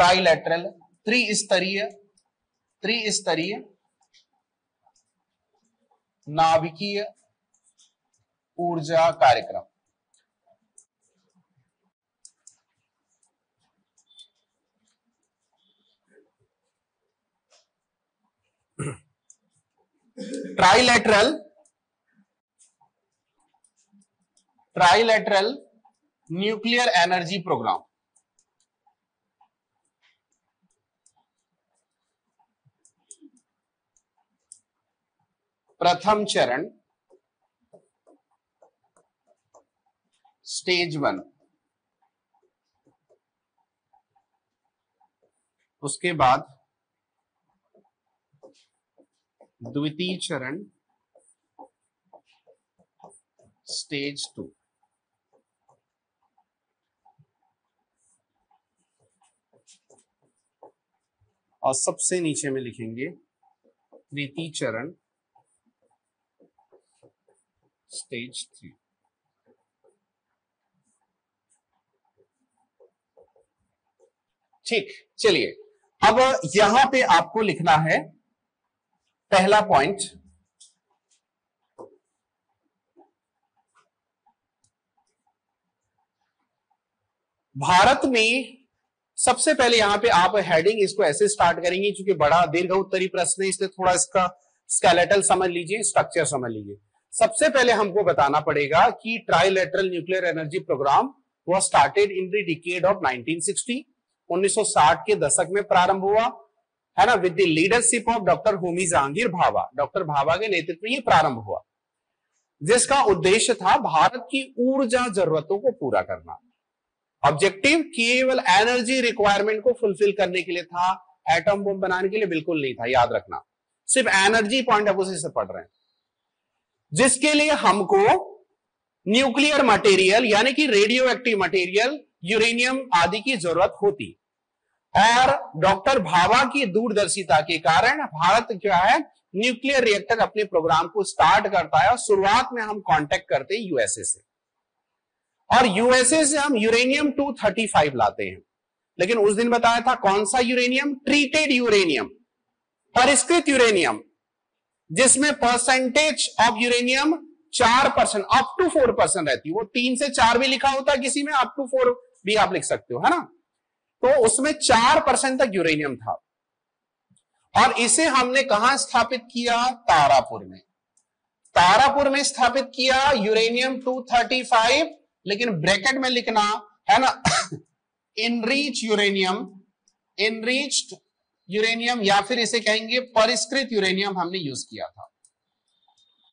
Trilateral त्रिस्तरीय त्रिस्तरीय नाभिकीय ऊर्जा कार्यक्रम। Trilateral trilateral nuclear energy program प्रथम चरण स्टेज वन उसके बाद द्वितीय चरण स्टेज टू और सबसे नीचे में लिखेंगे, तृतीय चरण स्टेज थ्री ठीक, चलिए। अब यहाँ पे आपको लिखना है पहला पॉइंट भारत में सबसे पहले यहाँ पे आप हेडिंग इसको ऐसे स्टार्ट करेंगे क्योंकि बड़ा दीर्घ उत्तरी प्रश्न है, इसलिए थोड़ा इसका स्केलेटल समझ लीजिए स्ट्रक्चर समझ लीजिए। सबसे पहले हमको बताना पड़ेगा कि trilateral nuclear energy program was started in the decade of 1960 1960 के दशक में प्रारंभ हुआ, है ना with the leadership of doctor Homi Jehangir Bhabha doctor Bhabha के नेतृत्व में ये प्रारंभ हुआ। जिसका उद्देश्य था भारत की ऊर्जा जरूरतों को पूरा करना। ऑब्जेक्टिव केवल एनर्जी रिक्वायरमेंट को फुलफिल करने के लिए था एटम बम बनाने के लिए बिल्कुल नहीं था, याद रखना। सिर्फ़ एनर्जी पॉइंट ऑफ़ व्यू से पढ़ रहे हैं। जिसके लिए हमको न्यूक्लियर मटेरियल, यानी कि रेडियो एक्टिव मटेरियल यूरेनियम आदि की ज़रूरत होती। और डॉक्टर भाभा की दूरदर्शिता के कारण भारत क्या है न्यूक्लियर रिएक्टर अपने प्रोग्राम को स्टार्ट करता है और शुरुआत में हम कांटेक्ट करते हैं यूएसए से। और यूएसए से हम यूरेनियम 235 लाते हैं। लेकिन उस दिन बताया था कौन सा यूरेनियम ट्रीटेड यूरेनियम परिष्कृत यूरेनियम जिसमें परसेंटेज ऑफ़ यूरेनियम चार percent up to four percent रहती है। वो तीन से चार भी लिखा होता है किसी में अप टू फोर भी आप लिख सकते हो, है ना? तो उसमें चार परसेंट तक यूरेनियम था। और इसे हमने कहा स्थापित किया? तारापुर में। तारापुर में स्थापित किया यूरेनियम 235 लेकिन ब्रैकेट में लिखना, है ना? इनरीच यूरेनियम इनरीच्ड यूरेनियम या फिर इसे कहेंगे परिष्कृत यूरेनियम हमने यूज़ किया था।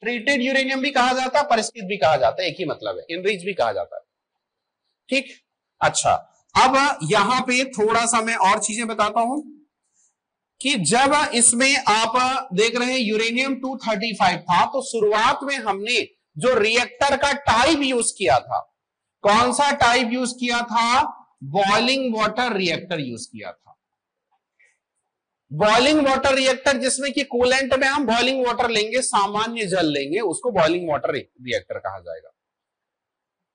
ट्रीटेड यूरेनियम भी कहा जाता है परिष्कृत भी कहा जाता है एक ही मतलब है। इनरीच भी कहा जाता है। ठीक? अच्छा अब यहाँ पे थोड़ा सा मैं और चीज़ें बताता हूँ कि जब इसमें आप देख रहे हैं यूरेनियम 235 था तो शुरुआत में हमने जो रिएक्टर का टाइप यूज़ किया था, कौन सा टाइप यूज़ किया था? बॉइलिंग वाटर रिएक्टर यूज़ किया था। बॉइलिंग वाटर रिएक्टर जिसमें कि कूलेंट में हम बॉइलिंग वाटर लेंगे, सामान्य जल लेंगे, उसको बॉइलिंग वाटर रिएक्टर कहा जाएगा।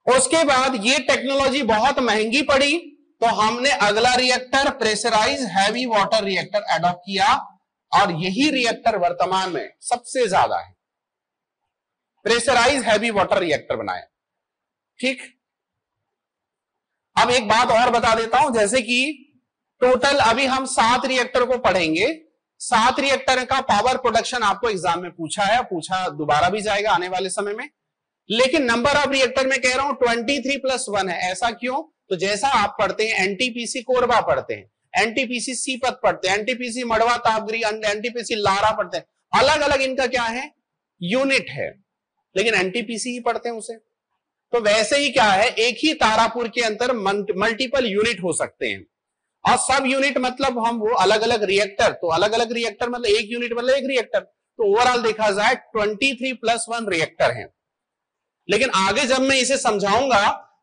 उसके बाद ये टेक्नोलॉजी बहुत महँगी पड़ी तो हमने अगला reactor pressurise heavy water reactor adopt किया, और यही रिएक्टर वर्तमान में सबसे ज़्यादा है। प्रेशराइज हैवी वाटर रिएक्टर बनाया। ठीक? अब एक बात और बता देता हूँ, जैसे कि टोटल अभी हम सात रिएक्टर को पढ़ेंगे। सात रिएक्टर का पावर प्रोडक्शन आपको एग्ज़ाम में पूछा है, पूछा दोबारा भी जाएगा आने वाले समय में। लेकिन नंबर ऑफ़ रिएक्टर में कह रहा हूँ ट्वेंटी थ्री प्लस वन है। ऐसा क्यों? तो जैसा आप पढ़ते हैं एनटीपीसी कोरबा पढ़ते हैं एनटीपीसी सीपत पढ़ते हैं एनटीपीसी मड़वा तापगरी एनटीपीसी लारा पढ़ते हैं। अलग अलग इनका क्या है? यूनिट है। लेकिन एनटीपीसी ही पढ़ते हैं उसे। तो वैसे ही क्या है? एक ही तारापुर के अंदर मल्टीपल यूनिट हो सकते हैं। और सब यूनिट मतलब हम वो अलग अलग रिएक्टर तो अलग अलग रिएक्टर मतलब एक यूनिट मतलब एक रिएक्टर तो ओवरऑल देखा जाए twenty three plus one reactor है। लेकिन आगे जब मैं इसे समझाऊँगा,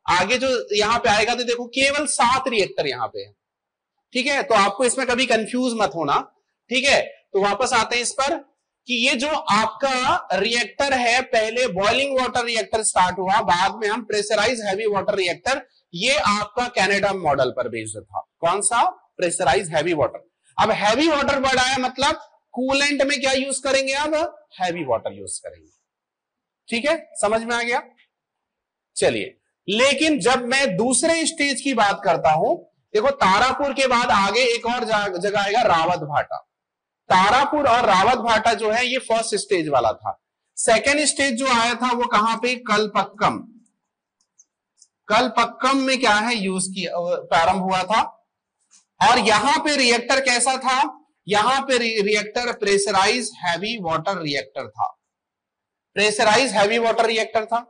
आगे जो यहाँ पे आएगा तो देखो केवल सात रिएक्टर यहाँ पे है। ठीक है? तो आपको इसमें कभी कंफ्यूज मत होना। ठीक है? तो वापस आते हैं इस पर कि ये जो आपका रिएक्टर है, पहले बॉइलिंग वाटर रिएक्टर स्टार्ट हुआ, बाद में हम प्रेशराइज हैवी वाटर रिएक्टर ये आपका कैनेडा मॉडल पर बेस्ड था। कौन सा? प्रेशराइज हैवी वाटर अब हैवी वाटर वर्ड आया मतलब कूलेंट में क्या यूज़ करेंगे अब? हैवी वाटर यूज़ करेंगे। ठीक है? समझ में आ गया? चलिए। लेकिन जब मैं दूसरे स्टेज की बात करता हूँ, देखो तारापुर के बाद आगे एक और जगह आएगा रावत भाटा। तारापुर और रावत भाटा जो है, ये फ़र्स्ट स्टेज वाला था। सेकेंड स्टेज जो आया था, वो कहाँ पे? कलपक्कम। कलपक्कम में क्या है? यूज़ किया प्रारंभ हुआ था। और यहाँ पे रिएक्टर कैसा था? यहाँ पे reactor pressurise heavy water reactor था। प्रेशराइज हैवी वाटर रिएक्टर था।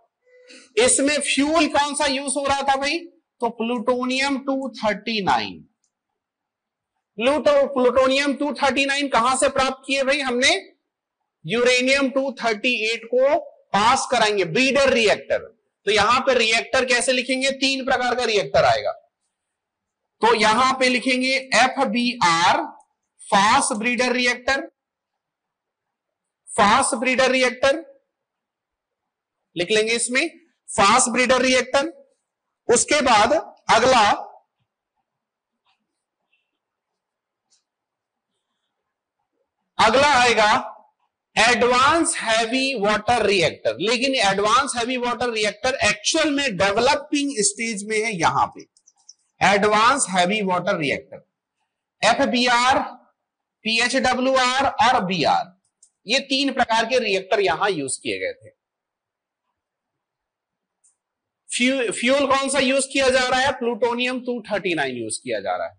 इसमें फ्यूल कौन सा यूज़ हो रहा था भाई? तो प्लूटोनियम 239 प्लूटो प्लूटोनियम 239 कहाँ से प्राप्त किए भाई हमने? यूरेनियम 238 को पास कराएँगे। ब्रीडर रिएक्टर तो यहाँ पर रिएक्टर कैसे लिखेंगे? तीन प्रकार का रिएक्टर आएगा। तो यहाँ पे लिखेंगे F B R fast breeder reactor fast breeder reactor लिख लेंगे इसमें फास्ट ब्रीडर रिएक्टर उसके बाद अगला अगला आएगा एडवांस हैवी वाटर रिएक्टर लेकिन advance heavy water reactor actual में डेवलपिंग स्टेज में है यहाँ पे। Advance heavy water reactor F B R P H W R और बी आर ये तीन प्रकार के रिएक्टर यहाँ यूज़ किए गए थे। फ्यूल कौन सा यूज़ किया जा रहा है? प्लूटोनियम 239 यूज़ किया जा रहा है।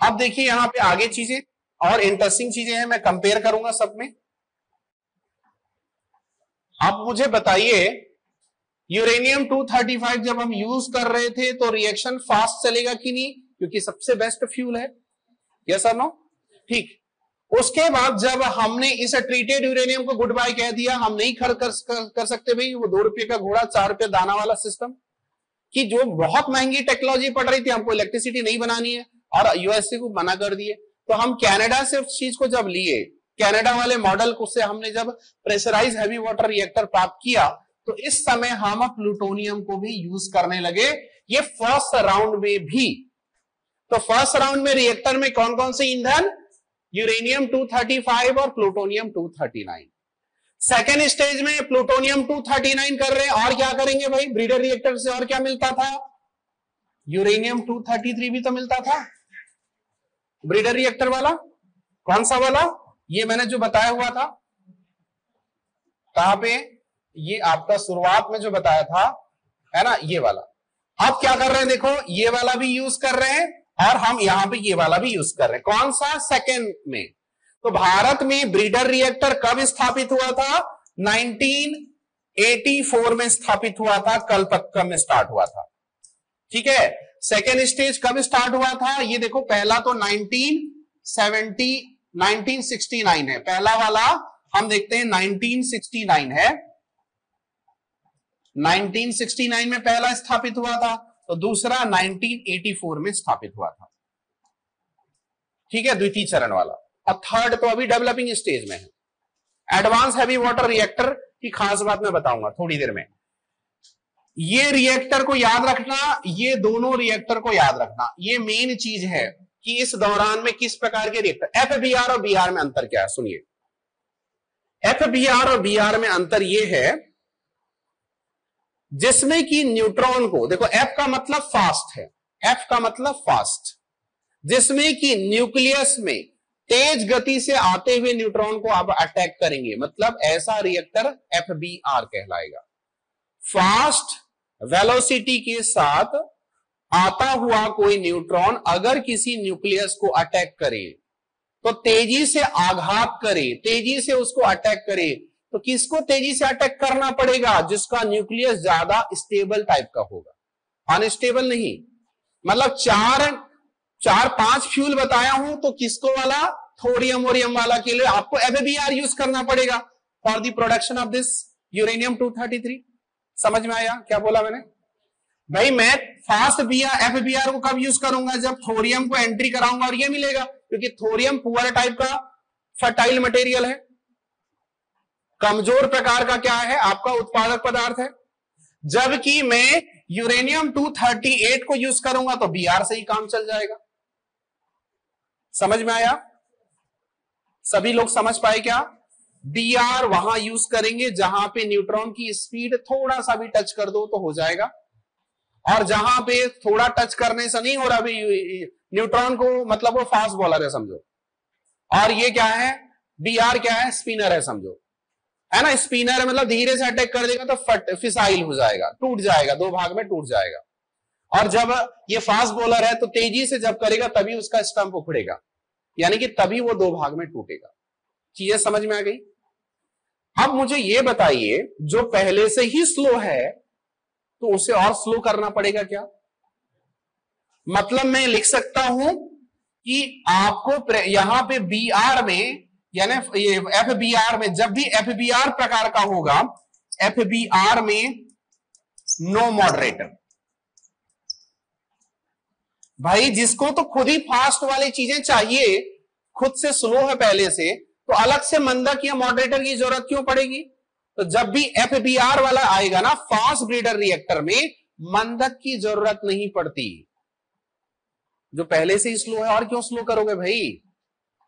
अब देखिए यहाँ पे आगे चीज़ें और इंटरेस्टिंग चीज़ें हैं, मैं कंपेयर करूँगा सब में। आप मुझे बताइए यूरेनियम 235 जब हम यूज़ कर रहे थे तो रिएक्शन फास्ट चलेगा कि नहीं? क्योंकि सबसे बेस्ट फ्यूल है। यस और नो ठीक। उसके बाद जब हमने इस ट्रीटेड यूरेनियम को गुड बाय कह दिया हम नहीं खर कर, कर, कर सकते भाई वो दो रुपए का घोड़ा चार रुपए दाना वाला सिस्टम कि जो बहुत महँगी टेक्नोलॉजी पड़ रही थी हमको इलेक्ट्रिसिटी नहीं बनानी है और यूएसए को मना कर दिए। तो हम कनाडा से उस चीज़ को जब लिए कनाडा वाले मॉडल को से हमने जब प्रेशराइज हैवी वाटर रिएक्टर प्राप्त किया तो इस समय हम प्लूटोनियम को भी यूज़ करने लगे। ये फ़र्स्ट राउंड में भी। तो फ़र्स्ट राउंड में रिएक्टर में कौन कौन से ईंधन? यूरेनियम 235 और प्लूटोनियम 239 सेकेंड स्टेज में प्लूटोनियम 239 कर रहे हैं। और क्या करेंगे भाई? ब्रीडर रिएक्टर से और क्या मिलता था? यूरेनियम 233 भी तो मिलता था। ब्रीडर रिएक्टर वाला? कौन सा वाला? ये मैंने जो बताया हुआ था। कहाँ पे? ये आपका शुरुआत में जो बताया था, है ना, ये वाला। अब क्या कर रहे हैं देखो, ये वाला भी यूज़ कर रहे हैं और हम यहाँ पे ये वाला भी यूज़ कर रहे हैं। कौन सा? सेकेंड में। तो भारत में ब्रीडर रिएक्टर कब स्थापित हुआ था? 1984 में स्थापित हुआ था कलपक्कम में स्टार्ट हुआ था। ठीक है? सेकेंड स्टेज कब स्टार्ट हुआ था? ये देखो, पहला तो 1970 1969 है। पहला वाला हम देखते हैं 1969 है। 1969 में पहला स्थापित हुआ था तो दूसरा 1984 में स्थापित हुआ था। ठीक है, द्वितीय चरण वाला। और थर्ड तो अभी डेवलपिंग स्टेज में है। एडवांस हैवी वाटर रिएक्टर की खास बात मैं बताऊँगा थोड़ी देर में। ये रिएक्टर को याद रखना, ये दोनों रिएक्टर को याद रखना। ये मेन चीज़ है कि इस दौरान में किस प्रकार के रिएक्टर एफ़ बी आर और बी आर में अंतर क्या है, सुनिए। एफ़ बी आर और बी आर में अंतर यह है जिसमें कि न्यूट्रॉन को देखो एफ़ का मतलब फास्ट है एफ़ का मतलब फास्ट जिसमें कि न्यूक्लियस में तेज गति से आते हुए न्यूट्रॉन को आप अटैक करेंगे मतलब ऐसा रिएक्टर एफ़ बी आर कहलाएगा। फास्ट वेलोसिटी के साथ आता हुआ कोई न्यूट्रॉन अगर किसी न्यूक्लियस को अटैक करे तो तेज़ी से आघात करे, तेज़ी से उसको अटैक करे तो किसको तेज़ी से अटैक करना पड़ेगा, जिसका न्यूक्लियस ज़्यादा स्टेबल टाइप का होगा? अनस्टेबल नहीं। मतलब चार चार, पाँच फ्यूल बताया हूँ तो किसको वाला? थोरियम वोरियम वाला के लिए आपको एफबीआर यूज़ करना पड़ेगा। For the production of this uranium 233 समझ में आया? क्या बोला मैंने? भाई, मैं fast B F B R को कब यूज़ करूँगा? जब थोरियम को एंट्री कराऊँगा और ये मिलेगा, क्योंकि थोरियम पुअर टाइप का फर्टाइल मटेरियल है। कमज़ोर प्रकार का क्या है? आपका उत्पादक पदार्थ है। जबकि मैं यूरेनियम 238 को यूज़ करूँगा तो बी आर से ही काम चल जाएगा। समझ में आया? सभी लोग समझ पाए क्या? बी आर वहाँ यूज़ करेंगे जहाँ पे न्यूट्रॉन की स्पीड थोड़ा सा भी टच कर दो तो हो जाएगा। और जहाँ पे थोड़ा टच करने से नहीं हो रहा, अभी न्यूट्रॉन को मतलब वो फास्ट बॉलर है, समझो। और ये क्या है? बी आर क्या है? स्पिनर है, समझो। है ना, स्पिनर मतलब धीरे से अटैक कर देगा तो फट फिसाइल हो जाएगा, टूट जाएगा, दो भाग में टूट जाएगा। और जब ये फास्ट बॉलर है तो तेज़ी से जब करेगा, तभी उसका स्टंप उखड़ेगा। यानी कि तभी वो दो भाग में टूटेगा। चीज़ें समझ में आ गई? अब मुझे ये बताइए, जो पहले से ही स्लो है तो उसे और स्लो करना पड़ेगा क्या? मतलब मैं लिख सकता हूँ कि आपको यहाँ पे बी आर में यानी ये एफ़ बी आर में जब भी एफ़ बी आर प्रकार का होगा एफ़ बी आर में नो मॉडरेटर भाई, जिसको तो खुद ही फास्ट वाली चीज़ें चाहिए, खुद से स्लो है पहले से तो अलग से मंदक या मॉडरेटर की ज़रूरत क्यों पड़ेगी? तो जब भी एफ़ बी आर वाला आएगा ना फास्ट ब्रीडर रिएक्टर में, मंदक की ज़रूरत नहीं पड़ती। जो पहले से ही स्लो है, और क्यों स्लो करोगे भाई?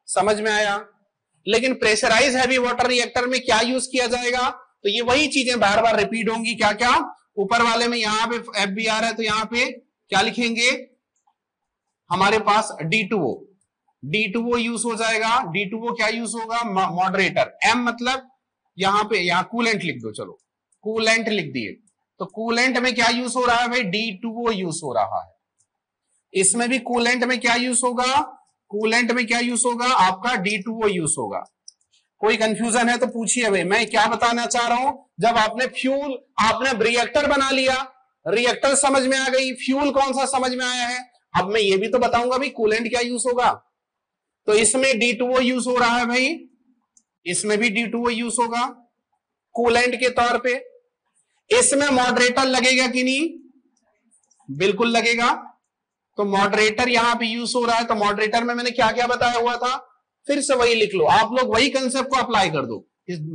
समझ में आया? लेकिन प्रेशराइज हैवी वाटर रिएक्टर में क्या यूज़ किया जाएगा? तो ये वही चीज़ें बार बार रिपीट होंगी क्या क्या ऊपर वाले में यहाँ पे एफ़ बी आर है तो यहाँ पे क्या लिखेंगे? हमारे पास D two O D two O use हो जाएगा। डी टू ओ क्या यूज़ होगा? मॉडरेटर एम मतलब यहाँ पे, यहाँ कूलेंट लिख दो, चलो। कूलेंट लिख दिए। तो कूलेंट में क्या यूज़ हो रहा है भाई? डी टू ओ यूज़ हो रहा है। इसमें भी कूलेंट में क्या यूज़ होगा? कूलेंट में क्या यूज़ होगा? आपका डी टू यूज़ होगा। कोई कंफ्यूजन है तो पूछिए भाई। मैं क्या बताना चाह रहा हूँ? जब आपने फ्यूल आपने रिएक्टर बना लिया रिएक्टर समझ में आ गई। फ्यूल कौन सा समझ में आया है? अब मैं ये भी तो बताऊँगा भाई कूलेंट क्या यूज़ होगा? तो इसमें डी टू यूज़ हो रहा है भाई। इसमें भी डी टू यूज़ होगा। कूलेंट के तौर पे। इसमें मॉडरेटर लगेगा कि नहीं? बिल्कुल लगेगा। तो मॉडरेटर यहाँ पे यूज़ हो रहा है तो मॉडरेटर में मैंने क्या क्या बताया हुआ था? फिर से वही लिख लो। आप लोग वही कंसेप्ट को अप्लाई कर दो।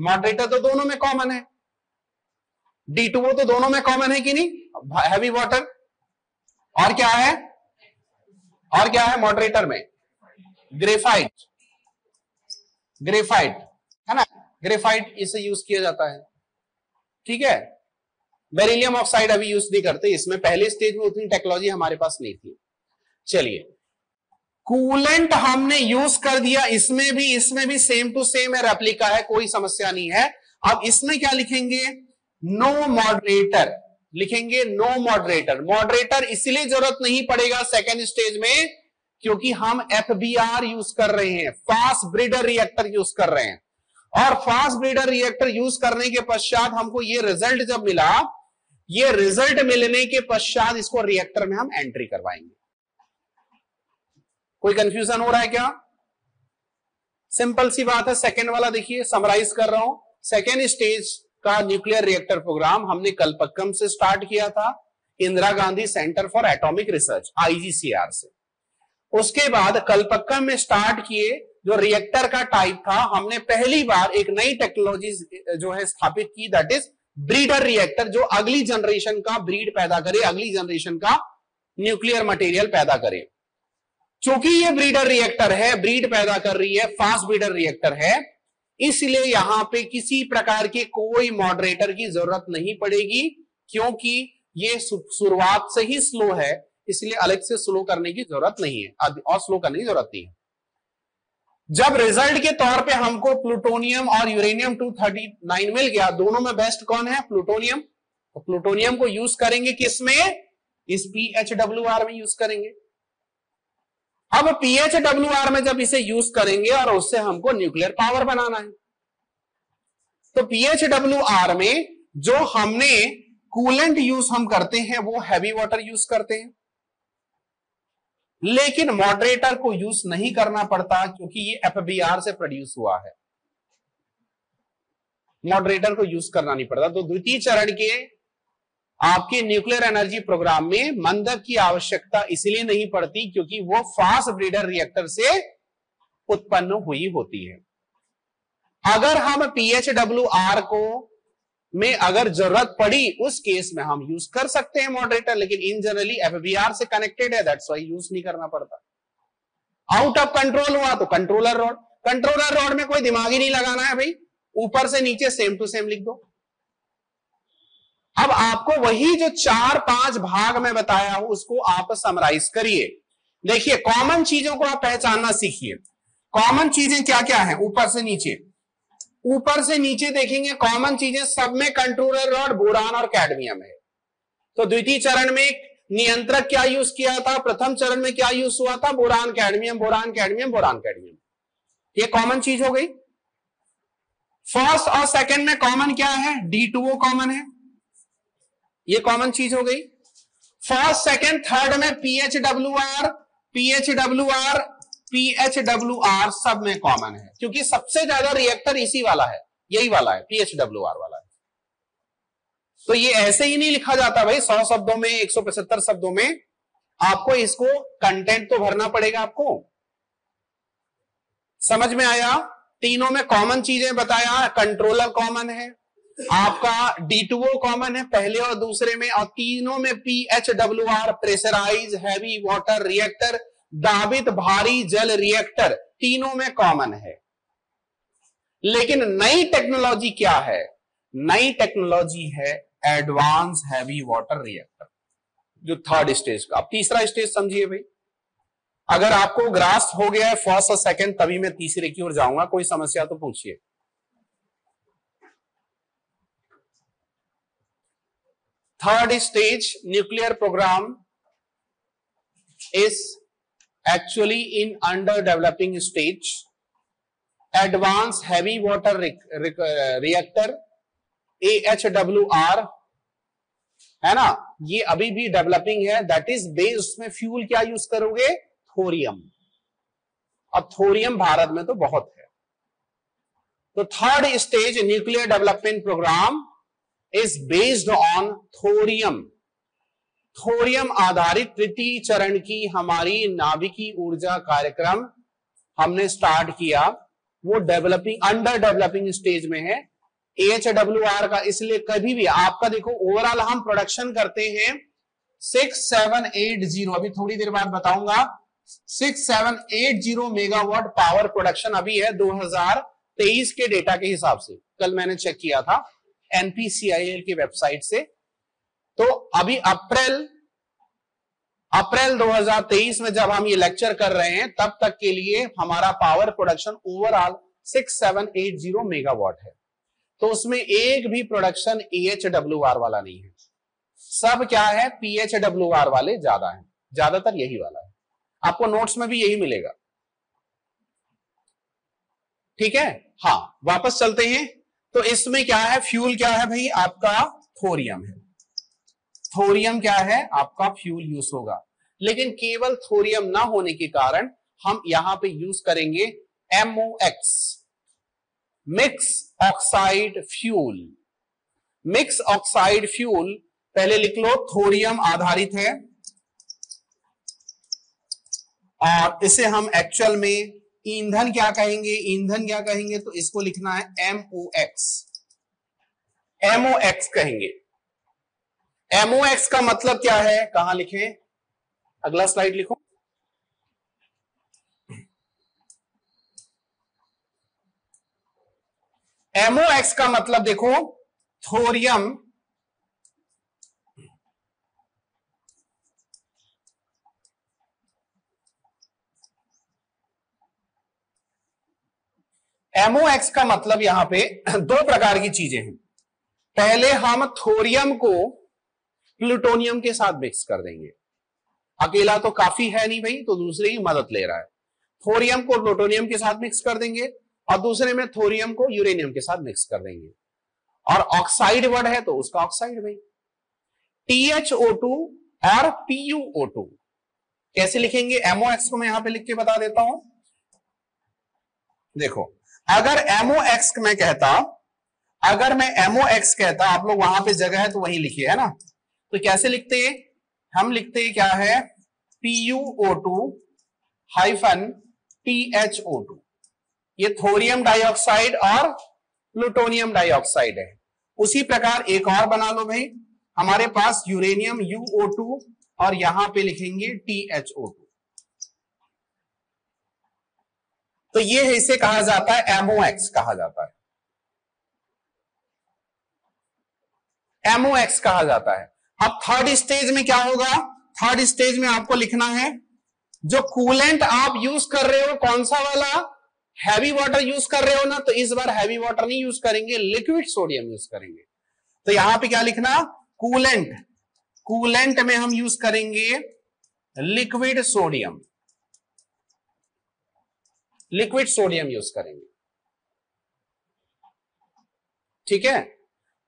मॉडरेटर तो दोनों में कॉमन है। डी टू तो दोनों में कॉमन है कि नहीं? हैवी वाटर और क्या है? और क्या है मॉडरेटर में? ग्रेफाइट ग्रेफाइट है ना? ग्रेफाइट इसे यूज़ किया जाता है। ठीक है? बेरिलियम ऑक्साइड अभी यूज़ नहीं करते। इसमें पहले स्टेज में उतनी टेक्नोलॉजी हमारे पास नहीं थी। चलिए। कूलेंट हमने यूज़ कर दिया, इसमें भी इसमें भी सेम टू सेम है रेप्लिका है, कोई समस्या नहीं है। अब इसमें क्या लिखेंगे? नो मॉडरेटर लिखेंगे नो मॉडरेटर मॉडरेटर इसलिए ज़रूरत नहीं पड़ेगा सेकेंड स्टेज में, क्योंकि हम एफबीआर यूज़ कर रहे हैं। फास्ट ब्रीडर रिएक्टर यूज़ कर रहे हैं। और फास्ट ब्रीडर रिएक्टर यूज़ करने के पश्चात हमको ये रिज़ल्ट जब मिला, ये रिज़ल्ट मिलने के पश्चात इसको रिएक्टर में हम एंट्री करवाएँगे। कोई कंफ्यूजन हो रहा है क्या? सिंपल सी बात है सेकेंड वाला देखिए समराइज कर रहा हूँ। सेकेंड स्टेज का न्यूक्लियर रिएक्टर प्रोग्राम हमने कलपक्कम से स्टार्ट किया था, Indira Gandhi centre for atomic research IGCR से। उसके बाद कलपक्कम में स्टार्ट किए, जो रिएक्टर का टाइप था, हमने पहली बार एक नई टेक्नोलॉजी जो है स्थापित की दैट इज़ ब्रीडर रिएक्टर जो अगली जनरेशन का ब्रीड पैदा करे, अगली जनरेशन का न्यूक्लियर मटेरियल पैदा करे। चूँकि ये ब्रीडर रिएक्टर है ब्रीड पैदा कर रही है फास्ट ब्रीडर रिएक्टर है, इसलिए यहाँ पे किसी प्रकार के कोई मॉडरेटर की ज़रूरत नहीं पड़ेगी, क्योंकि ये शुरुआत से ही स्लो है, इसलिए अलग से स्लो करने की ज़रूरत नहीं है और स्लो करने की ज़रूरत नहीं है। जब रिज़ल्ट के तौर पे हमको प्लूटोनियम और यूरेनियम 239 मिल गया, दोनों में बेस्ट कौन है? प्लूटोनियम तो प्लूटोनियम को यूज़ करेंगे किसमें? इस पीएचडब्ल्यू में यूज़ करेंगे। अब पीएचडब्ल्यू में जब इसे यूज़ करेंगे और उससे हमको न्यूक्लियर पावर बनाना है। तो पीएचडब्ल्यू में जो हमने कूलेंट यूज़ हम करते हैं, वो हैवी वाटर यूज़ करते हैं। लेकिन मॉडरेटर को यूज़ नहीं करना पड़ता क्योंकि ये एफबीआर से प्रोड्यूस हुआ है। मॉडरेटर को यूज़ करना नहीं पड़ता। तो द्वितीय चरण के आपके न्यूक्लियर एनर्जी प्रोग्राम में मंदक की आवश्यकता इसलिए नहीं पड़ती क्योंकि वो फास्ट ब्रीडर रिएक्टर से उत्पन्न हुई होती है। अगर हम पीएचडब्ल्यू आर को में अगर ज़रूरत पड़ी उस केस में हम यूज़ कर सकते हैं मॉडरेटर लेकिन इन जनरली एफबीआर से कनेक्टेड है दैट्स वाई यूज़ नहीं करना पड़ता। आउट ऑफ़ कंट्रोल हुआ तो कंट्रोलर रॉड कंट्रोलर रॉड में कोई दिमाग ही नहीं लगाना है भाई। ऊपर से नीचे सेम टू सेम लिख दो। अब आपको वही जो चार पाँच भाग में बताया हूँ, उसको आप समराइज करिए। देखिए कॉमन चीज़ों को आप पहचानना सीखिए। कॉमन चीज़ें क्या क्या है? ऊपर से नीचे। ऊपर से नीचे देखेंगे कॉमन चीज़ें सब में कंट्रोलर रॉड बोरान और कैडमियम है। तो द्वितीय चरण में नियंत्रक क्या यूज़ किया था? प्रथम चरण में क्या यूज़ हुआ था? Boron cadmium boron cadmium boron cadmium ये कॉमन चीज़ हो गई। फ़र्स्ट और सेकंड में कॉमन क्या है? डी टू कॉमन है। ये कॉमन चीज़ हो गई। फ़र्स्ट सेकंड थर्ड में PH W R PH W R PH W R सब में कॉमन है। क्योंकि सबसे ज़्यादा रिएक्टर इसी वाला है, यही वाला है पीएच डब्ल्यू आर वाला है। तो ये ऐसे ही नहीं लिखा जाता भाई, सौ शब्दों में, एक सौ पचहत्तर शब्दों में। आपको इसको कंटेंट तो भरना पड़ेगा आपको। समझ में आया? तीनों में कॉमन चीज़ें बताया कंट्रोलर कॉमन है। आपका डी टू ओ कॉमन है, पहले और दूसरे में, और तीनों में P H W R pressurise heavy water reactor दाबित भारी जल रिएक्टर तीनों में कॉमन है। लेकिन नई टेक्नोलॉजी क्या है? नई टेक्नोलॉजी है एडवांस हैवी वाटर रिएक्टर जो थर्ड स्टेज का। आप तीसरा स्टेज समझिए भाई। अगर आपको ग्रास हो गया है फ़र्स्ट और सेकंड तभी मैं तीसरे की ओर जाऊँगा, कोई समस्या तो पूछिए। Third stage nuclear program is actually in under developing stage advance heavy water reactor A H W R है ना? ये अभी भी डेवलपिंग है. दैट इज़ बेस्ड उसमें फ्यूल क्या यूज़ करोगे? थोरियम अब थोरियम भारत में तो बहुत है. तो third stage nuclear development program is based on thorium thorium आधारित तृतीय चरण की हमारी नाभिकी ऊर्जा कार्यक्रम हमने स्टार्ट किया। वो डेवलपिंग अंडर डेवलपिंग स्टेज में है। एच डब्ल्यू आर का इसलिए कभी भी आपका देखो ओवरऑल हम प्रोडक्शन करते हैं। सिक्स सेवन एट ज़ीरो अभी थोड़ी देर बाद बताऊँगा। Six seven eight zero megawatt power production अभी है 2023 के डेटा के हिसाब से। कल मैंने चेक किया था। एनपीसीआईएल की वेबसाइट से। तो अभी अप्रैल अप्रैल 2023 में जब हम ये लेक्चर कर रहे हैं, तब तक के लिए हमारा पावर प्रोडक्शन ओवरऑल 6780 मेगावाट है। तो उसमें एक भी प्रोडक्शन एच डब्ल्यू आर वाला नहीं है। सब क्या है? पीएच डब्ल्यू आर वाले ज़्यादा है। ज़्यादातर यही वाला है। आपको नोट्स में भी यही मिलेगा। ठीक है? हाँ वापस चलते हैं। तो इसमें क्या है? फ्यूल क्या है भाई? आपका थोरियम है। थोरियम क्या है? आपका फ्यूल यूज़ होगा। लेकिन केवल थोरियम ना होने के कारण हम यहाँ पे यूज़ करेंगे M O X mix oxide fuel mix oxide fuel पहले लिख लो, थोरियम आधारित है। और इसे हम एक्चुअल में ईंधन क्या कहेंगे? ईंधन क्या कहेंगे? तो इसको लिखना है M O X M O X कहेंगे। एमओ एक्स का मतलब क्या है? कहाँ लिखे? अगला स्लाइड लिखो। एमओ एक्स का मतलब देखो थोरियम एमओ एक्स का मतलब यहाँ पे दो प्रकार की चीज़ें हैं। पहले हम थोरियम को प्लूटोनियम के साथ मिक्स कर देंगे। अकेला तो काफ़ी है नहीं भाई तो दूसरे की मदद ले रहा है। थोरियम को प्लूटोनियम के साथ मिक्स कर देंगे और दूसरे में थोरियम को यूरेनियम के साथ मिक्स कर देंगे। और ऑक्साइड वर्ड है तो उसका ऑक्साइड भाई। टीएचओ टू और पीयूओ टू कैसे लिखेंगे? एमओ एक्स को मैं यहाँ पे लिख के बता देता हूँ। देखो अगर एमओ एक्स में कहता, अगर मैं एमओ एक्स कहता, आप लोग वहाँ पे जगह है तो वहीं लिखिए, है ना? तो कैसे लिखते हैं? हम लिखते हैं क्या है? P U O two hyphen T H O two ये थोरियम डाइऑक्साइड और प्लूटोनियम डाइऑक्साइड है। उसी प्रकार एक और बना लो भाई। हमारे पास यूरेनियम यू ओ टू और यहाँ पे लिखेंगे टी एच ओ टू तो ये इसे कहा जाता है एमओएक्स कहा जाता है। एमओएक्स कहा जाता है। अब थर्ड स्टेज में क्या होगा? थर्ड स्टेज में आपको लिखना है, जो कूलेंट आप यूज़ कर रहे हो, कौन सा वाला? हैवी वाटर यूज़ कर रहे हो ना तो इस बार हैवी वाटर नहीं यूज़ करेंगे लिक्विड सोडियम यूज़ करेंगे। तो यहाँ पे क्या लिखना? कूलेंट कूलेंट में हम यूज़ करेंगे liquid sodium liquid sodium use करेंगे। ठीक है?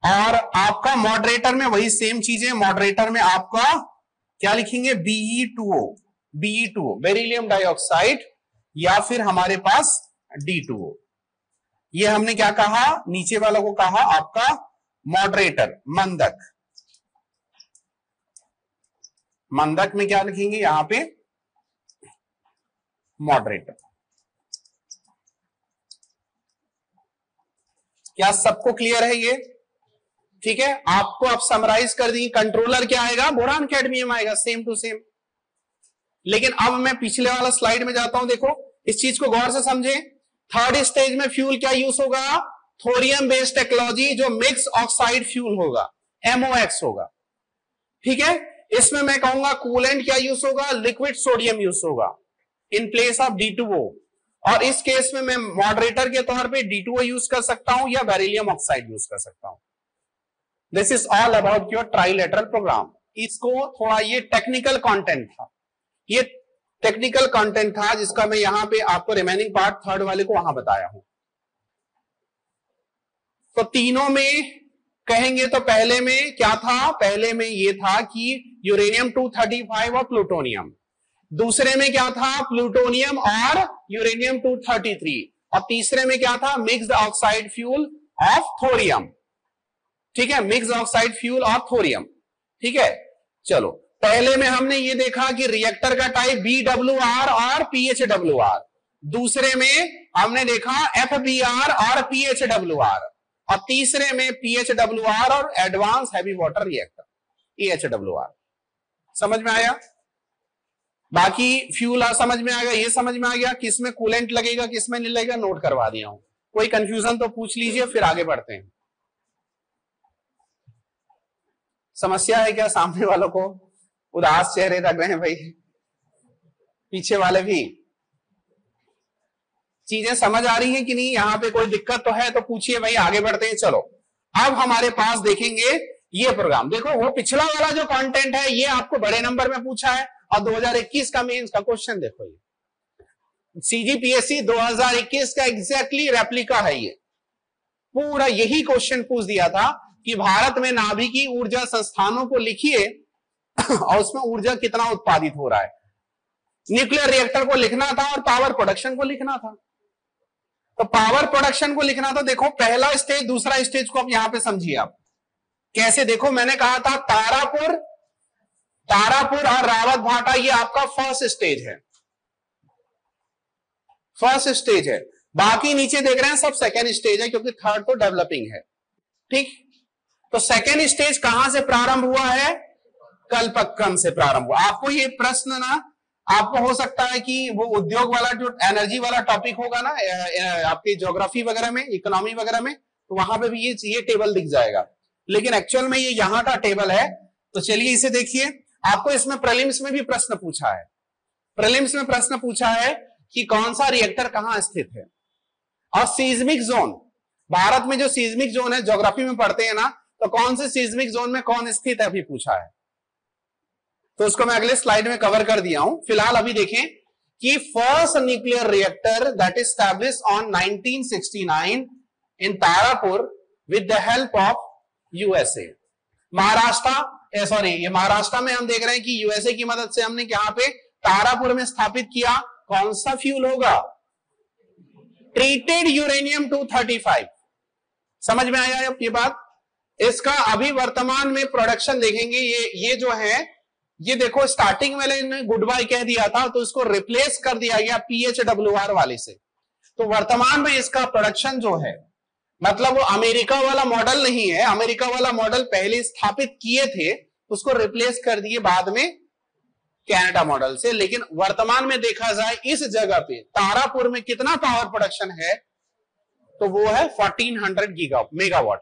और आपका मॉडरेटर में वही सेम चीज़ है मॉडरेटर में आपका क्या लिखेंगे? B E two O B E two O beryllium dioxide या फिर हमारे पास डी टू ओ ये हमने क्या कहा? नीचे वालों को कहा, आपका मॉडरेटर मंदक। मंदक में क्या लिखेंगे? यहाँ पे मॉडरेटर क्या सबको क्लियर है ये? ठीक है? आपको आप समराइज कर दी कंट्रोलर क्या आएगा? बोरान कैडमियम आएगा सेम टू सेम लेकिन अब मैं पिछले वाला स्लाइड में जाता हूँ, देखो, इस चीज़ को गौर से समझे। थर्ड स्टेज में फ्यूल क्या यूज़ होगा? थोरियम बेस्ड टेक्नोलॉजी जो मिक्स ऑक्साइड फ्यूल होगा एमओएक्स होगा। ठीक है? इसमें मैं कहूँगा कूलेंट क्या यूज़ होगा? लिक्विड सोडियम यूज़ होगा। इन प्लेस ऑफ़ डी और इस केस में मैं मॉडरेटर के तौर पे डी यूज़ कर सकता हूँ या बेरिलियम ऑक्साइड यूज़ कर सकता हूँ। This is all about your trilateral program इसको थोड़ा ये टेक्निकल कंटेंट था। ये टेक्निकल कंटेंट था जिसका मैं यहाँ पे आपको रिमेनिंग पार्ट थर्ड वाले को वहाँ बताया हूँ। तो तीनों में कहेंगे तो पहले में क्या था? पहले में ये था कि यूरेनियम 235 और प्लूटोनियम दूसरे में क्या था? प्लूटोनियम और यूरेनियम 233 और तीसरे में क्या था? Mixed oxide fuel of thorium ठीक है? Mix oxide fuel of thorium ठीक है? चलो, पहले में हमने ये देखा कि रिएक्टर का टाइप बी डब्ल्यू आर और पीएच डब्ल्यू आर दूसरे में हमने देखा एफ़ बी आर और पीएच डब्ल्यू आर और तीसरे में पीएच डब्ल्यू आर और advance heavy water reactor H W R समझ में आया? बाकी फ्यूल समझ में आ गया, ये समझ में आ गया किसमें कूलेंट लगेगा किसमें नहीं लगेगा नोट करवा दिया हूँ। कोई कंफ्यूजन तो पूछ लीजिए, फिर आगे बढ़ते हैं। समस्या है क्या सामने वालों को? उदास चेहरे लग रहे हैं भाई। पीछे वाले भी। चीज़ें समझ आ रही हैं कि नहीं, यहाँ पे कोई दिक्कत तो है तो पूछिए भाई, आगे बढ़ते हैं, चलो। अब हमारे पास देखेंगे ये प्रोग्राम देखो, वो पिछला वाला जो कंटेंट है, ये आपको बड़े नंबर में पूछा है। और 2021 का मेंस का क्वेश्चन देखो ये। सीजीपीएससी 2021 का एग्जैक्टली रेप्लिका है ये। पूरा यही क्वेश्चन पूछ दिया था कि भारत में नाभिकीय ऊर्जा संस्थानों को लिखिए और उसमें ऊर्जा कितना उत्पादित हो रहा है। न्यूक्लियर रिएक्टर को लिखना था और पावर प्रोडक्शन को लिखना था। तो पावर प्रोडक्शन को लिखना था, देखो, पहला स्टेज दूसरा स्टेज को आप यहाँ पे समझिए आप। कैसे? देखो, मैंने कहा था तारापुर तारापुर और रावत भाटा, ये आपका फ़र्स्ट स्टेज है। फ़र्स्ट स्टेज है। बाकी नीचे देख रहे हैं, सब सेकेंड स्टेज है, क्योंकि थर्ड तो डेवलपिंग है। ठीक? तो सेकेंड स्टेज कहाँ से प्रारंभ हुआ है? कल्पक्रम से प्रारंभ हुआ। आपको ये प्रश्न ना, आपको हो सकता है कि वो उद्योग वाला जो एनर्जी वाला टॉपिक होगा ना आपकी ज्योग्राफी वगैरह में इकोनॉमी वगैरह में तो वहाँ पे भी ये ये टेबल दिख जाएगा। लेकिन एक्चुअल में ये यहाँ का टेबल है। तो चलिए इसे देखिए। आपको इसमें प्रलिम्स में भी प्रश्न पूछा है। प्रलिम्स में प्रश्न पूछा है कि कौन सा रिएक्टर कहाँ स्थित है? और सीजमिक जोन भारत में जो सीजमिक जोन है ज्योग्राफी में पढ़ते हैं ना तो कौन से सीजमिक जोन में कौन स्थित है अभी पूछा है। तो उसको मैं अगले स्लाइड में कवर कर दिया हूँ। फ़िलहाल अभी देखें कि first nuclear reactor that is establish on 1969 in Tarapur with the help of USA Maharashtra sorry ये महाराष्ट्र में हम देख रहे हैं कि यूएसए की मदद से हमने यहाँ पे? तारापुर में स्थापित किया। कौन सा फ्यूल होगा? ट्रीटेड यूरेनियम 235 समझ में आया ये बात? इसका अभी वर्तमान में प्रोडक्शन देखेंगे। ये ये जो है, ये देखो स्टार्टिंग में इन्होंने गुड बाय कह दिया था तो इसको रिप्लेस कर दिया गया पीएच डब्ल्यू आर वाले से। तो वर्तमान में इसका प्रोडक्शन जो है मतलब वो अमेरिका वाला मॉडल नहीं है, अमेरिका वाला मॉडल पहले स्थापित किए थे, उसको रिप्लेस कर दिए बाद में कैनेडा मॉडल से। लेकिन वर्तमान में देखा जाए इस जगह पे, तारापुर में कितना पावर प्रोडक्शन है तो वो है 1400 गीगा मेगावाट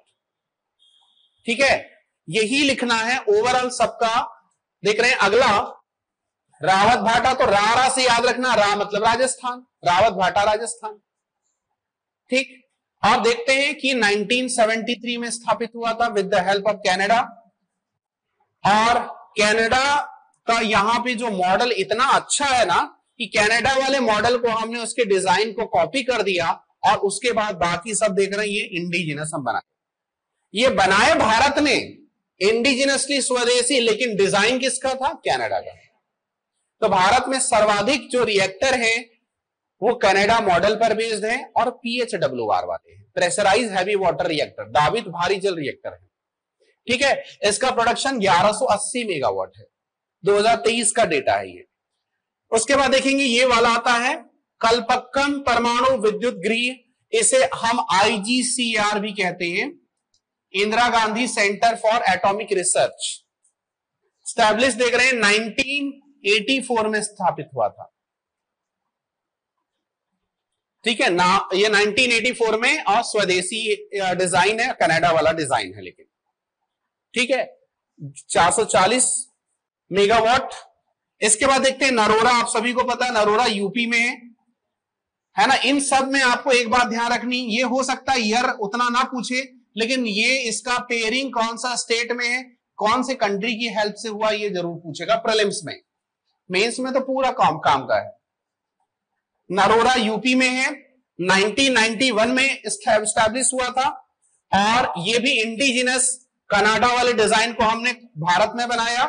ठीक है? यही लिखना है ओवरऑल सबका। देख रहे हैं अगला, रावत भाटा तो रारा से याद रखना, रा मतलब राजस्थान, रावत भाटा राजस्थान। ठीक? आप देखते हैं कि 1973 में स्थापित हुआ था with the help of Canada. और कनाडा का यहाँ पे जो मॉडल इतना अच्छा है ना कि कनाडा वाले मॉडल को हमने उसके डिज़ाइन को कॉपी कर दिया और उसके बाद बाकी सब देख रहे हैं, ये इंडिजिनस हम बनाए। ये बनाए भारत ने, इंडिजिनसली स्वदेशी, लेकिन डिज़ाइन किसका था? कनाडा का। तो भारत में सर्वाधिक जो रिएक्टर है वो कनाडा मॉडल पर बेस्ड है और पीएच डब्ल्यू आर वाले हैं। प्रेशराइज हैवी वाटर रिएक्टर दावित भारी जल रिएक्टर है। ठीक है? इसका प्रोडक्शन 1180 मेगावाट है। 2023 का डेटा है ये। उसके बाद देखेंगे ये वाला आता है कलपक्कम परमाणु विद्युत गृह, इसे हम आईजीसीआर भी कहते हैं। Indira Gandhi centre for atomic research establish देख रहे हैं 1984 में स्थापित हुआ था। ठीक है, ना, ये 1984 में और स्वदेशी डिज़ाइन है, कनाडा वाला डिज़ाइन है लेकिन। ठीक है 440 मेगावाट। इसके बाद देखते हैं, नरोरा, आप सभी को पता है, नरोरा यूपी में है। ना, इन सब में आपको एक बात ध्यान रखनी, ये हो सकता है ईयर उतना ना पूछे, लेकिन ये इसका पेयरिंग कौन सा स्टेट में है, कौन से कंट्री की हेल्प से हुआ, ये ज़रूर पूछेगा प्रलिम्स में। मेंस में तो पूरा काम काम का है। नरोरा यूपी में है 1991 में स्टैब्लिश हुआ था और ये भी इंडिजिनस कनाडा वाले डिज़ाइन को हमने भारत में बनाया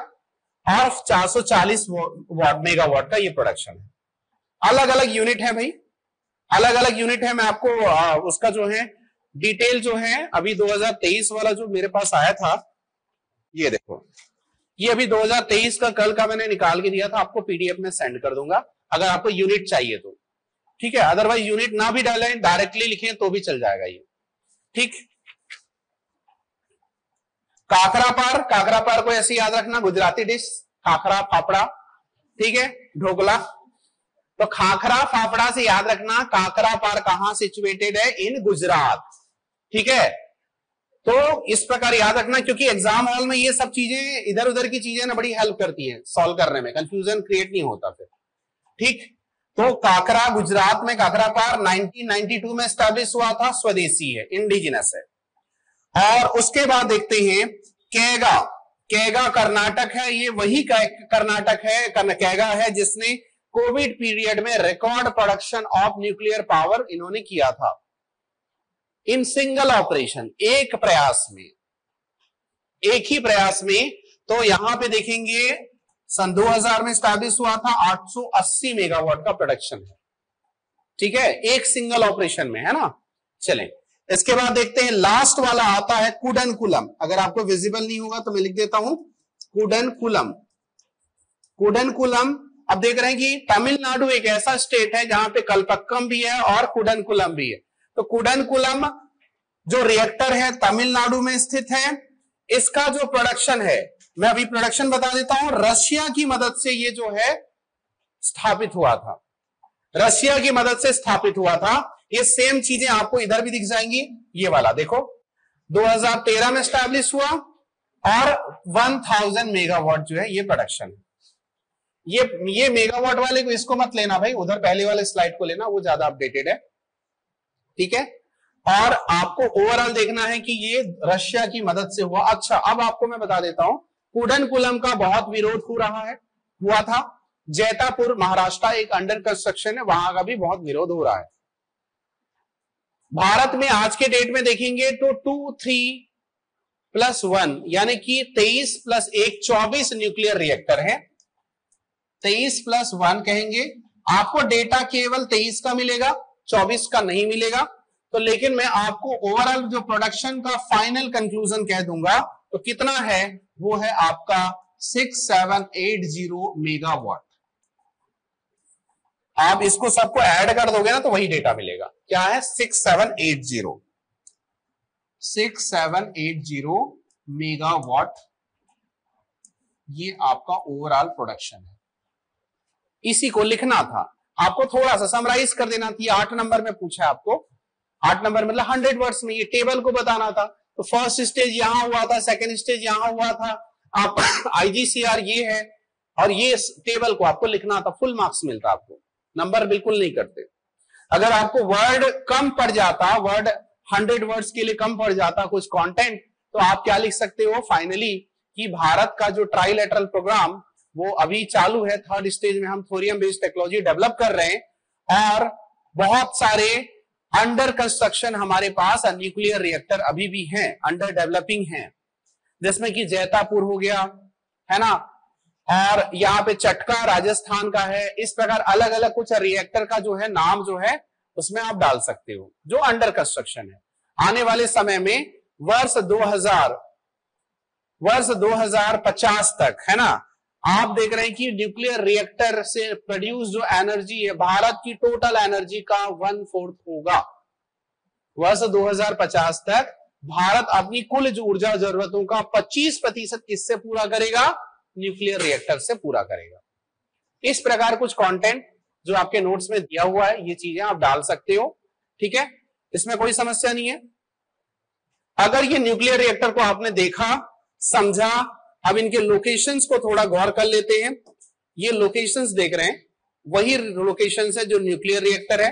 और 440 मेगावाट का ये प्रोडक्शन है। अलग अलग यूनिट है भाई अलग अलग यूनिट है मैं आपको आ, उसका जो है डिटेल जो है अभी 2023 वाला जो मेरे पास आया था ये देखो। ये अभी 2023 का कल का मैंने निकाल के दिया था आपको पीडीएफ में सेंड कर दूँगा अगर आपको यूनिट चाहिए तो। ठीक है अदरवाइज़ यूनिट ना भी डालें डायरेक्टली लिखें तो भी चल जाएगा ये। ठीक? काकरा पार काकरा पार को ऐसे याद रखना, गुजराती डिश, खाखरा, फाफड़ा, ठीक है, ढोकला। तो खाखरा, फाफड़ा से याद रखना काकरा पार कहाँ सिचुएटेड है? इन गुजरात। ठीक है? तो इस प्रकार याद रखना, क्योंकि एग्ज़ाम हॉल में ये सब चीज़ें इधर उधर की चीज़ें ना बड़ी हेल्प करती है सॉल्व करने में। कंफ्यूजन क्रिएट नहीं होता फिर। ठीक? तो काकरा गुजरात में काकरा पार 1992 में स्टैब्लिश हुआ था, स्वदेशी है इंडिजिनस है। और उसके बाद देखते हैं, कैगा कैगा कर्नाटक है, ये वही कर्नाटक है कैगा है, जिसने कोविड पीरियड में record production of nuclear power इन्होंने किया था। इन सिंगल ऑपरेशन एक प्रयास में, एक ही प्रयास में तो यहाँ पे देखेंगे सन 2000 में स्टैब्लिश हुआ था 880 मेगावाट का प्रोडक्शन है। ठीक है? एक सिंगल ऑपरेशन में, है ना? चलें। इसके बाद देखते हैं लास्ट वाला आता है कुडन कुलम अगर आपको विजिबल नहीं होगा तो मैं लिख देता हूँ कुडन कुलम कुडन कुलम अब देख रहे हैं कि तमिलनाडु एक ऐसा स्टेट है जहाँ पे कलपक्कम भी है और कुडन कुलम भी है। तो कुडन कुलम जो रिएक्टर है, तमिलनाडु में स्थित है, इसका जो प्रोडक्शन है मैं अभी प्रोडक्शन बता देता हूँ, रशिया की मदद से ये जो है स्थापित हुआ था। रशिया की मदद से स्थापित हुआ था। ये सेम चीज़ें आपको इधर भी दिख जाएँगी, ये वाला देखो। 2013 में स्टैब्लिश हुआ और 1000 मेगावाट जो है ये प्रोडक्शन ये ये मेगावाट वाले को इसको मत लेना भाई, उधर पहले वाले स्लाइड को लेना, वो ज़्यादा अपडेटेड है। ठीक है? और आपको ओवरऑल देखना है कि ये रशिया की मदद से हुआ। अच्छा अब आपको मैं बता देता हूँ कुडन कुलम का बहुत विरोध हो रहा है, हुआ था। जैतापुर, महाराष्ट्र, एक अंडर कंस्ट्रक्शन है, वहाँ का भी बहुत विरोध हो रहा है। भारत में आज के डेट में देखेंगे तो टू थ्री प्लस वन यानी कि तेईस प्लस एक, चौबीस न्यूक्लियर रिएक्टर है। तेईस प्लस वन कहेंगे। आपको डेटा केवल तेईस का मिलेगा, चौबीस का नहीं मिलेगा। तो लेकिन मैं आपको ओवरऑल जो प्रोडक्शन का फाइनल कंक्लूजन कह दूँगा तो कितना है? वो है आपका six seven eight zero megawatt आप इसको सबको ऐड कर दोगे ना तो वही डेटा मिलेगा। क्या है? Six seven eight zero six seven eight zero megawatt ये आपका ओवरऑल प्रोडक्शन है। इसी को लिखना था। आपको थोड़ा सा समराइज कर देना थी। आठ नंबर में पूछा आपको। आठ नंबर मतलब हंड्रेड वर्ड्स में ये टेबल को बताना था। तो फ़र्स्ट स्टेज यहाँ हुआ था सेकेंड स्टेज यहाँ हुआ था। आप आईजीसीआर ये है और ये टेबल को आपको लिखना था फुल मार्क्स मिलता आपको। नंबर बिल्कुल नहीं करते। अगर आपको वर्ड कम पड़ जाता वर्ड हंड्रेड वर्ड्स के लिए कम पड़ जाता कुछ कंटेंट तो आप क्या लिख सकते हो? फाइनली कि भारत का जो ट्राइलेटरल प्रोग्राम वो अभी चालू है थर्ड स्टेज में हम थोरियम बेस्ड टेक्नोलॉजी डेवलप कर रहे हैं और बहुत सारे अंडर कंस्ट्रक्शन हमारे पास न्यूक्लियर रिएक्टर अभी भी हैं, अंडर डेवलपिंग हैं। जिसमें कि जैतापुर हो गया, है ना? और यहाँ पे चटका राजस्थान का है। इस प्रकार अलग अलग कुछ रिएक्टर का जो है नाम जो है, उसमें आप डाल सकते हो, जो अंडर कंस्ट्रक्शन है। आने वाले समय में वर्ष 2000 वर्ष 2050 तक, है ना? आप देख रहे हैं कि न्यूक्लियर रिएक्टर से प्रोड्यूस जो एनर्जी है, भारत की टोटल एनर्जी का वन फोर्थ होगा। वर्ष 2050 तक भारत अपनी कुल जो ऊर्जा जरूरतों का 25 प्रतिशत किससे पूरा करेगा? न्यूक्लियर रिएक्टर से पूरा करेगा। इस प्रकार कुछ कंटेंट जो आपके नोट्स में दिया हुआ है, ये चीज़ें आप डाल सकते हो, ठीक है? इसमें कोई समस्या नहीं है। अगर ये न्यूक्लियर रिएक्टर को आपने देखा, समझा अब इनके लोकेशंस को थोड़ा गौर कर लेते हैं। ये लोकेशंस देख रहे हैं। वही लोकेशन है जो न्यूक्लियर रिएक्टर है।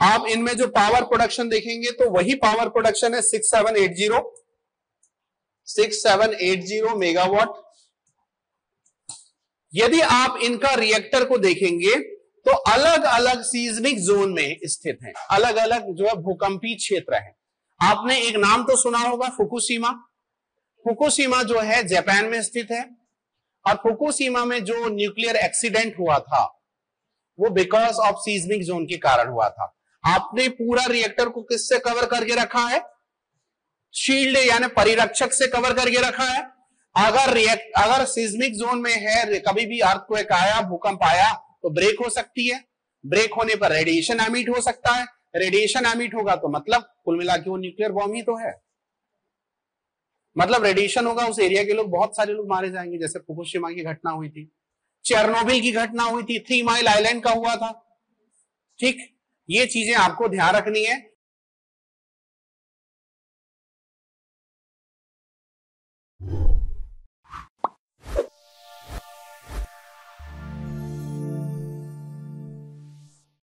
आप इनमें जो पावर प्रोडक्शन देखेंगे तो वही पावर प्रोडक्शन है six seven eight zero six seven eight zero megawatt यदि आप इनका रिएक्टर को देखेंगे तो अलग अलग सीजमिक जोन में स्थित हैं। अलग अलग जो है भूकंपी क्षेत्र है। आपने एक नाम तो सुना होगा, फुकुशीमा। फुकुशिमा जो है, जापान में स्थित है। और फुकुशिमा में जो न्यूक्लियर एक्सीडेंट हुआ था, वो बिकॉज़ ऑफ़ सीजमिक जोन के कारण हुआ था। आपने पूरा रिएक्टर को किससे कवर करके रखा है? शील्ड यानी परिरक्षक से कवर करके रखा है। अगर रिएक्ट अगर सीजमिक जोन में है, कभी भी अर्थ को एक आया, भूकंप आया तो ब्रेक हो सकती है। ब्रेक होने पर रेडिएशन एमिट हो सकता है। रेडिएशन एमिट होगा तो मतलब कुल मिला के वो न्यूक्लियर बॉम्ब ही तो है। मतलब रेडिएशन होगा उस एरिया के लोग, बहुत सारे लोग मारे जाएँगे, जैसे फुकुशिमा की घटना हुई थी, चेरनोबिल की घटना हुई थी थ्री माइल आइलैंड का हुआ था। ठीक? ये चीज़ें आपको ध्यान रखनी है।